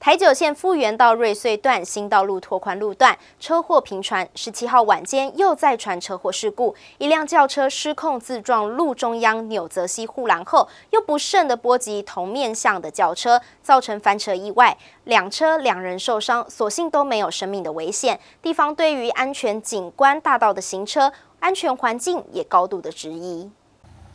台九线复原到瑞穗段新道路拓宽路段车祸频传，十七号晚间又再传车祸事故，一辆轿车失控自撞路中央纽泽西护栏后，又不慎的波及同面向的轿车，造成翻车意外，两车两人受伤，所幸都没有生命的危险。地方对于安全景观大道的行车安全环境也高度的质疑。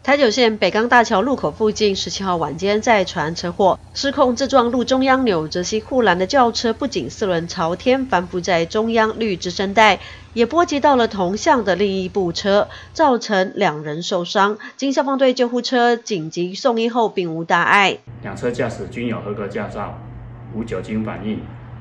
台九线北港大桥路口附近，十七号晚间再传车祸，失控自撞路中央纽泽西护栏的轿车，不仅四轮朝天翻覆在中央绿支声带，也波及到了同向的另一部车，造成两人受伤。经消防队救护车紧急送医后，并无大碍。两车驾驶均有合格驾照，无酒精反应。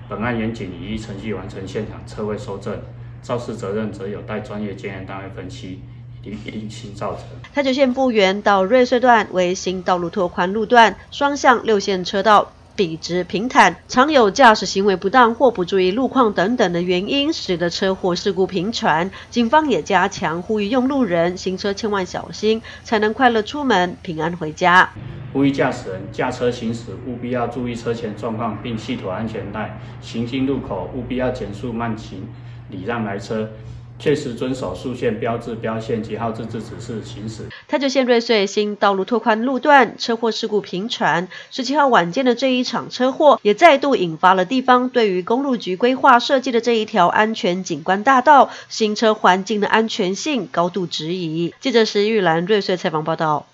本案严谨以一程序完成现场车位收证，肇事责任则有待专业检验单位分析。一定新造成。台九线不远到瑞穗段为新道路拓宽路段，双向六线车道，笔直平坦，常有驾驶行为不当或不注意路况等等的原因，使得车祸事故频传。警方也加强呼吁用路人行车千万小心，才能快乐出门，平安回家。呼吁驾驶人驾车行驶务必要注意车前状况，并系妥安全带。行进路口务必要减速慢行，礼让来车。确实遵守速线标志标线及号志指示行驶。台九线瑞穗新道路拓宽路段车祸事故频传，十七号晚间的这一场车祸也再度引发了地方对于公路局规划设计的这一条安全景观大道行车环境的安全性高度质疑。记者石玉兰瑞穗采访报道。